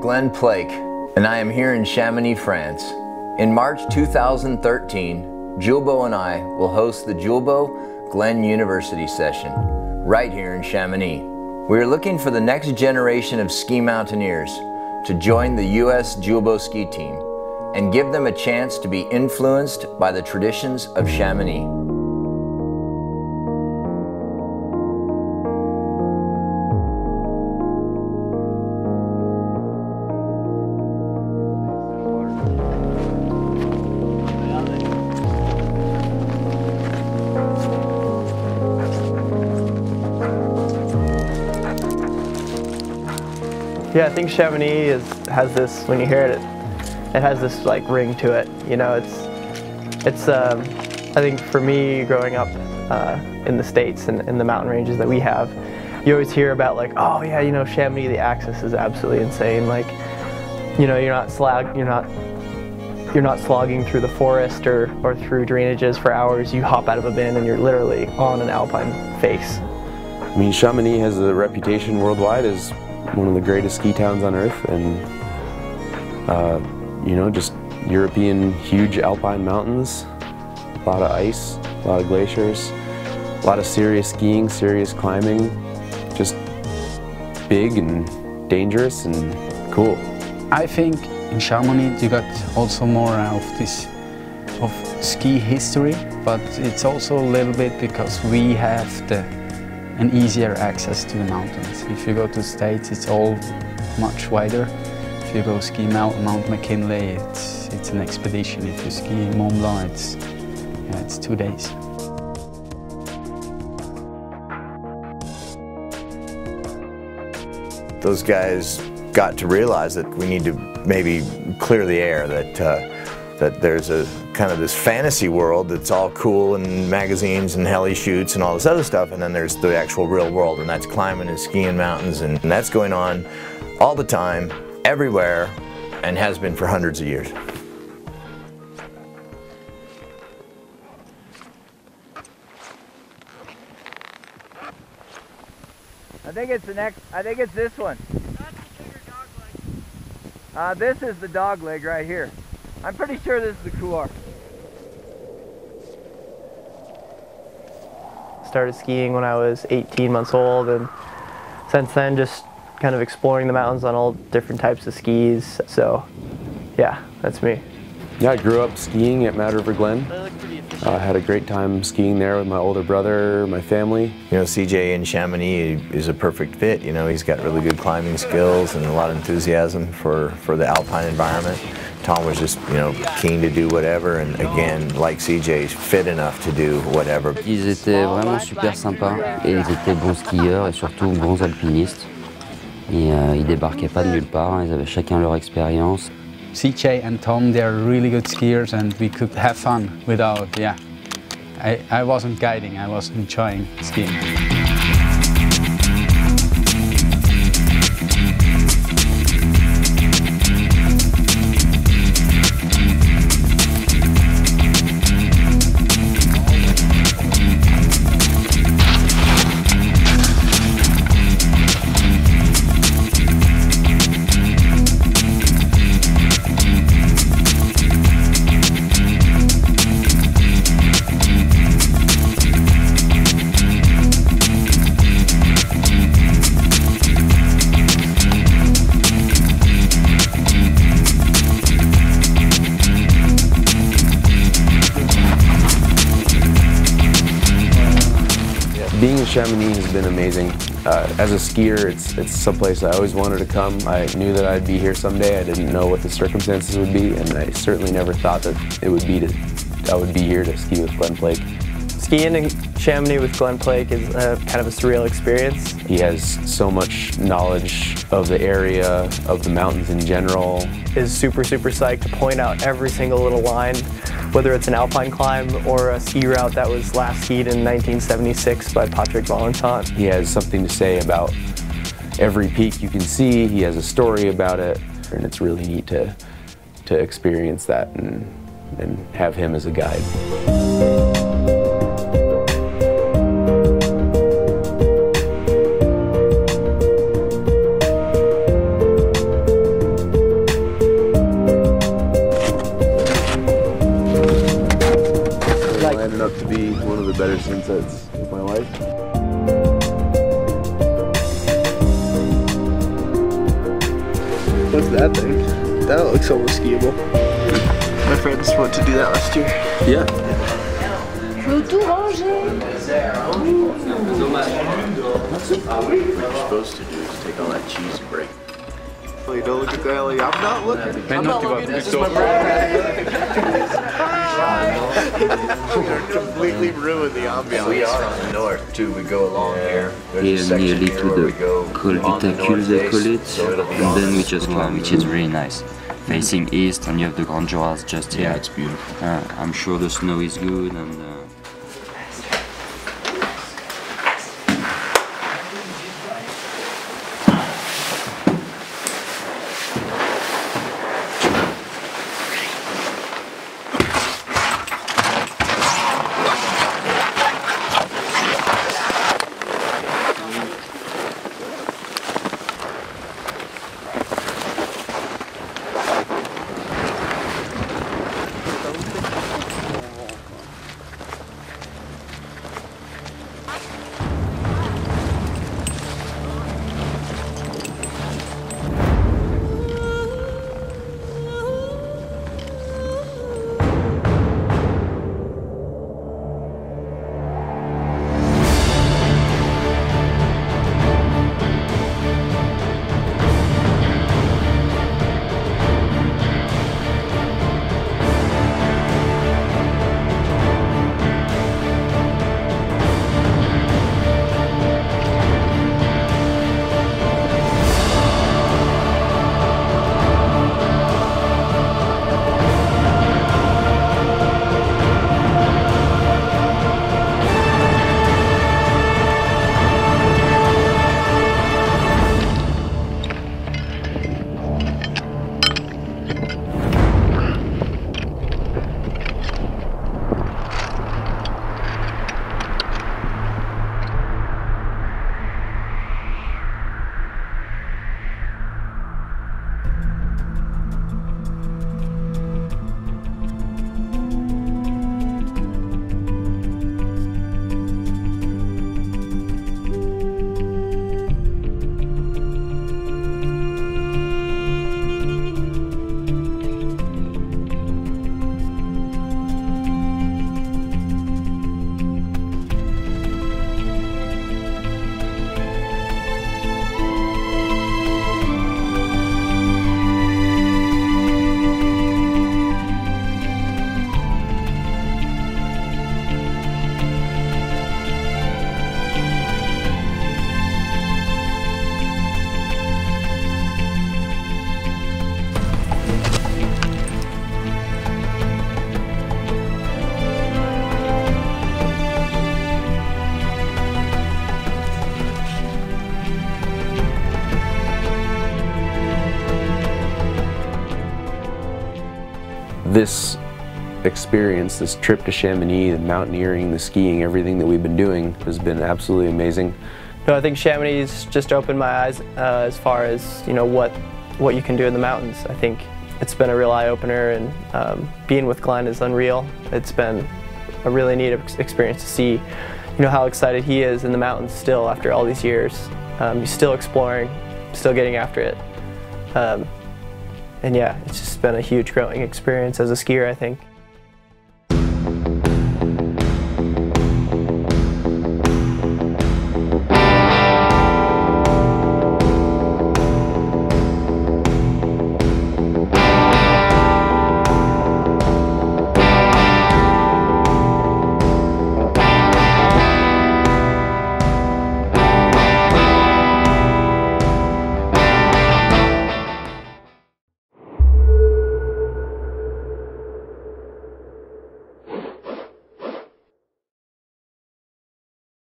Glen Plake, and I am here in Chamonix, France. In March 2013, Julbo and I will host the Julbo Glen University session right here in Chamonix. We are looking for the next generation of ski mountaineers to join the U.S. Julbo ski team and give them a chance to be influenced by the traditions of Chamonix. Yeah, I think Chamonix is, has this, when you hear it, it, it has this like ring to it. You know, it's, it's um, I think for me growing up uh, in the States and in the mountain ranges that we have, you always hear about like, oh yeah, you know, Chamonix, the access is absolutely insane. Like, you know, you're not slag, you're not, you're not slogging through the forest or, or through drainages for hours. You hop out of a bin and you're literally on an alpine face. I mean, Chamonix has a reputation worldwide as one of the greatest ski towns on earth and uh, you know just European huge alpine mountains a lot of ice a lot of glaciers a lot of serious skiing serious climbing just big and dangerous and cool. I think in Chamonix you got also more of this of ski history but it's also a little bit because we have the an easier access to the mountains. If you go to the States, it's all much wider. If you go ski Mount, Mount McKinley, it's, it's an expedition. If you ski Mont Blanc, it's, yeah, it's two days. Those guys got to realize that we need to maybe clear the air, that uh, that there's a kind of this fantasy world that's all cool and magazines and heli shoots and all this other stuff and then there's the actual real world and that's climbing and skiing mountains and, and that's going on all the time everywhere and has been for hundreds of years. I think it's the next, I think it's this one. Uh, this is the dog leg right here. I'm pretty sure this is the Couloir. Started skiing when I was 18 months old and since then just kind of exploring the mountains on all different types of skis. So yeah, that's me. Yeah, I grew up skiing at Mad River Glen. I uh, had a great time skiing there with my older brother, my family. You know, CJ in Chamonix is a perfect fit. You know, he's got really good climbing skills and a lot of enthusiasm for, for the alpine environment. Tom was just, you know, keen to do whatever, and again, like CJ, fit enough to do whatever. Ils étaient vraiment super sympas, et ils étaient bons skieurs et surtout bons alpinistes. Et euh, ils débarquaient pas de nulle part, ils avaient chacun leur expérience. CJ and Tom, they're really good skiers and we could have fun without, yeah. I, I wasn't guiding, I was enjoying skiing. Being in Chamonix has been amazing. Uh, as a skier, it's, it's someplace I always wanted to come. I knew that I'd be here someday. I didn't know what the circumstances would be, and I certainly never thought that it would be to, I would be here to ski with Glen Plake. Skiing in Chamonix with Glen Plake is a, kind of a surreal experience. He has so much knowledge of the area, of the mountains in general. Is super, super psyched to point out every single little line, whether it's an alpine climb or a ski route that was last skied in 1976 by Patrick Vallençant. He has something to say about every peak you can see. He has a story about it, and it's really neat to, to experience that and, and have him as a guide. one of the better sunsets of my life. What's that thing? That looks almost skiable. My friends went to do that last year. Yeah. What you're supposed to do is take all that cheese and break don't look at the alley. I'm not looking. Men not tillbaka. This is my brand. completely ruined the ambiance. We are on the north too. We go along here. Et There's a nearly to the go col on the Vitacule they call it, so and then we just climb, which is really nice. Facing east, and you have the Grandes Jorasses just here. Yeah, it's beautiful. Uh, I'm sure the snow is good, and uh, This experience, this trip to Chamonix, the mountaineering, the skiing, everything that we've been doing has been absolutely amazing. No, I think Chamonix just opened my eyes uh, as far as you know what what you can do in the mountains. I think it's been a real eye opener, and um, being with Glen is unreal. It's been a really neat ex- experience to see, you know, how excited he is in the mountains still after all these years. Um, he's still exploring, still getting after it, um, and yeah, it's just been a huge growing experience as a skier. I think.